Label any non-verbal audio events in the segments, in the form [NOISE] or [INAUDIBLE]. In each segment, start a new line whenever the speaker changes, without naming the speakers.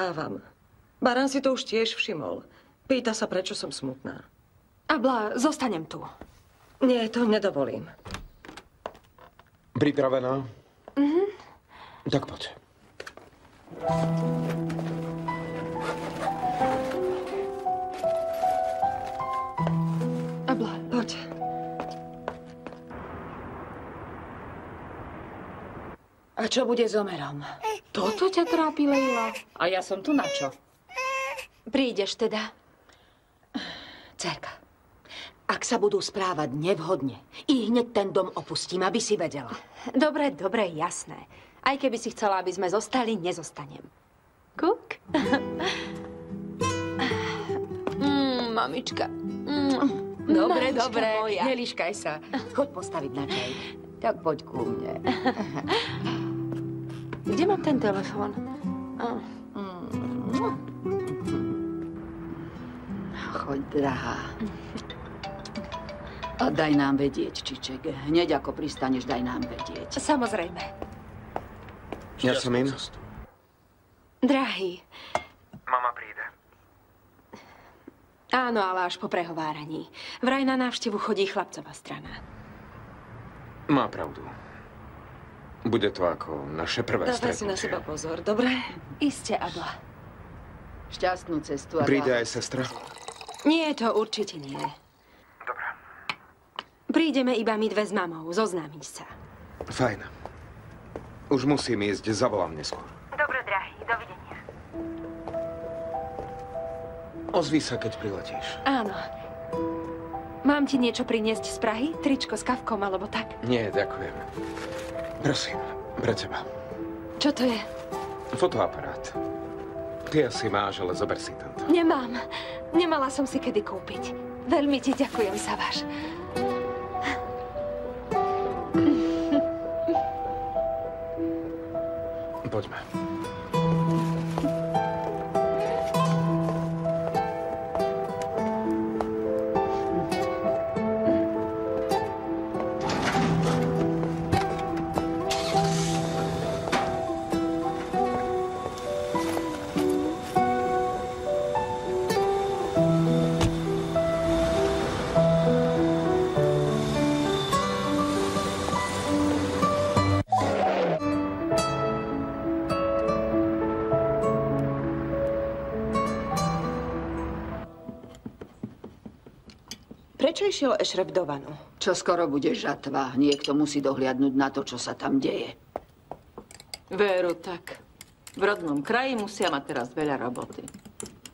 Ávam. Baran si to už tiež všimol. Pýta sa, prečo som smutná.
Abla, zostanem tu.
Nie, to nedovolím.
Pripravená? Mhm. Tak poď.
Abla,
A čo bude s Omerom?
toto ťa trápi, Leila?
A ja som tu na čo?
Prídeš teda?
Cerka, ak sa budú správať nevhodne, i hneď ten dom opustím, aby si vedela.
Dobre, dobre, jasné. Aj keby si chcela, aby sme zostali, nezostanem. Kuk? [LAUGHS] mm, mamička. Mm.
Dobre,
Mamička
dobre,
moja.
neliškaj sa. Choď postaviť na čaj. Tak poď ku mne. [LAUGHS]
Kde mám ten telefón? Oh.
Choď, drahá. A daj nám vedieť, Čiček. Hneď ako pristaneš, daj nám vedieť.
Samozrejme.
Jasmín?
Drahý,
Mama príde.
áno, ale až po prehováraní. Vraj na návštevu chodí chlapcová strana.
Má pravdu. Bude to ako naše prvé
Dávaj si na
stretnutie.
seba pozor, dobre?
Iste, Abla.
Šťastnú cestu a
Príde aj sestra?
Nie, to určite nie.
Dobre.
Prídeme iba my dve s mamou, zoznámiť sa.
Fajn. Už musím ísť, zavolám neskôr.
Dobre, drahý, dovidenia.
Ozví sa, keď priletíš.
Áno. Mám ti niečo priniesť z Prahy? Tričko s kavkom alebo tak?
Nie, ďakujem. Prosím, pre teba.
Čo to je?
Fotoaparát. Ty asi máš, ale zober si tento.
Nemám. Nemala som si kedy kúpiť. Veľmi ti ďakujem za váš.
Poďme.
Prečo išiel Ešref do vanu?
Čo skoro bude žatva. Niekto musí dohliadnúť na to, čo sa tam deje.
Veru, tak. V rodnom kraji musia mať teraz veľa roboty.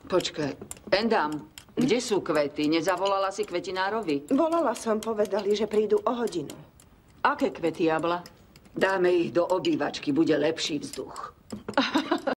Počkaj, Endam, kde sú kvety? Nezavolala si kvetinárovi?
Volala som, povedali, že prídu o hodinu.
Aké kvety, Jabla?
Dáme ich do obývačky, bude lepší vzduch. [LAUGHS]